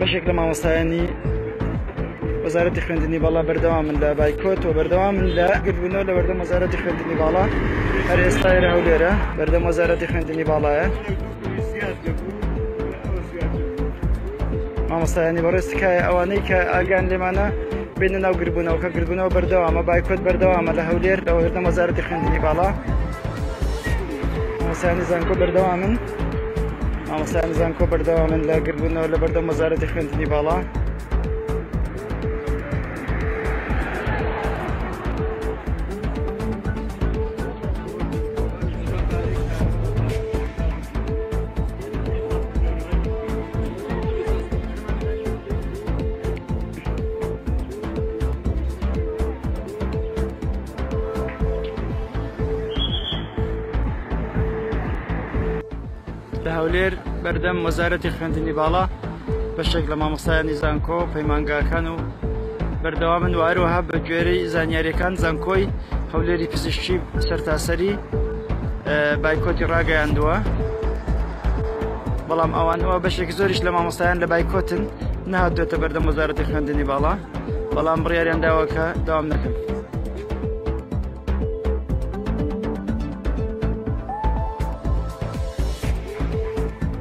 بەشێک لە مامۆستایانی وەزارەتی خوێندنی باڵا بەردەوام من لە بایکۆت و بەردەوام من لە گردبوونەوە لە بەردەم وەزارەتی خوێندنی باڵا هەر ئێستا هەولێرە بەردەم وەزارەتی خوێندنی باڵایە. مامۆستایانی بەڕێز تکایە ئەوانەی کە ئاگان لێمانە بینە ناو گربوونەوە کە گربوونەوە بەردەوامە بایکۆت بەردەوامە لە هەولێر دەوەردەم وەزارەتی خوێندنی باڵا مامۆستایانی زانکۆ بەردەوامن مامۆستایانی زانکۆ بەردەوامن لە گربوونەوە لە بەردەم وەزارەتی خوێندنی باڵا لە هەولێر بەردەم وەزارەتی خوێندنی باڵا بەشێک لە مامۆستایانی زانکۆ پەیمانگاکان و بەردەوامن و هەروەها بە گوێرەی زانیاریەکان زانکۆی هەولێری پزیشکی سەرتاسەری بایکۆتی ڕاگەیاندووە بەڵام ئەوان ئەوە بەشێک زۆریش لە مامۆستایان لە بایکۆتن نهاتێتە بەردەم وەزارەتی خوێندنی باڵا بەڵام بڕیاریان داوەکە داوام نەکەن.